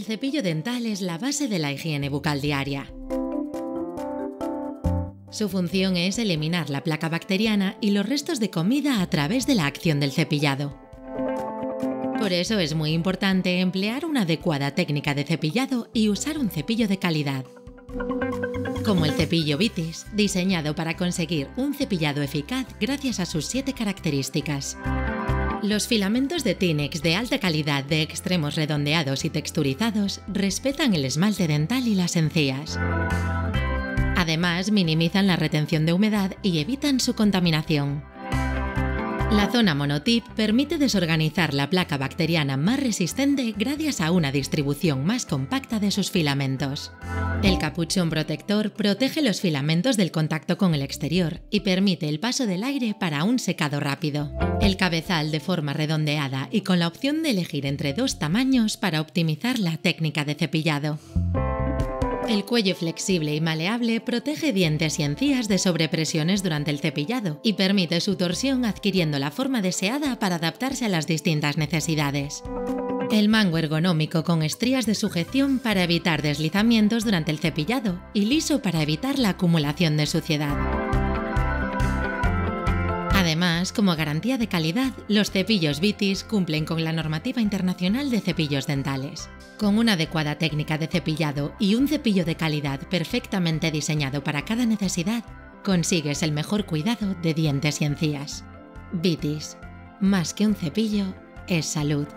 El cepillo dental es la base de la higiene bucal diaria. Su función es eliminar la placa bacteriana y los restos de comida a través de la acción del cepillado. Por eso es muy importante emplear una adecuada técnica de cepillado y usar un cepillo de calidad. Como el cepillo Vitis, diseñado para conseguir un cepillado eficaz gracias a sus siete características. Los filamentos de Tinex de alta calidad de extremos redondeados y texturizados respetan el esmalte dental y las encías. Además, minimizan la retención de humedad y evitan su contaminación. La zona monotip permite desorganizar la placa bacteriana más resistente gracias a una distribución más compacta de sus filamentos. El capuchón protector protege los filamentos del contacto con el exterior y permite el paso del aire para un secado rápido. El cabezal de forma redondeada y con la opción de elegir entre dos tamaños para optimizar la técnica de cepillado. El cuello flexible y maleable protege dientes y encías de sobrepresiones durante el cepillado y permite su torsión adquiriendo la forma deseada para adaptarse a las distintas necesidades. El mango ergonómico con estrías de sujeción para evitar deslizamientos durante el cepillado y liso para evitar la acumulación de suciedad. Además, como garantía de calidad, los cepillos Vitis cumplen con la normativa internacional de cepillos dentales. Con una adecuada técnica de cepillado y un cepillo de calidad perfectamente diseñado para cada necesidad, consigues el mejor cuidado de dientes y encías. Vitis, más que un cepillo, es salud.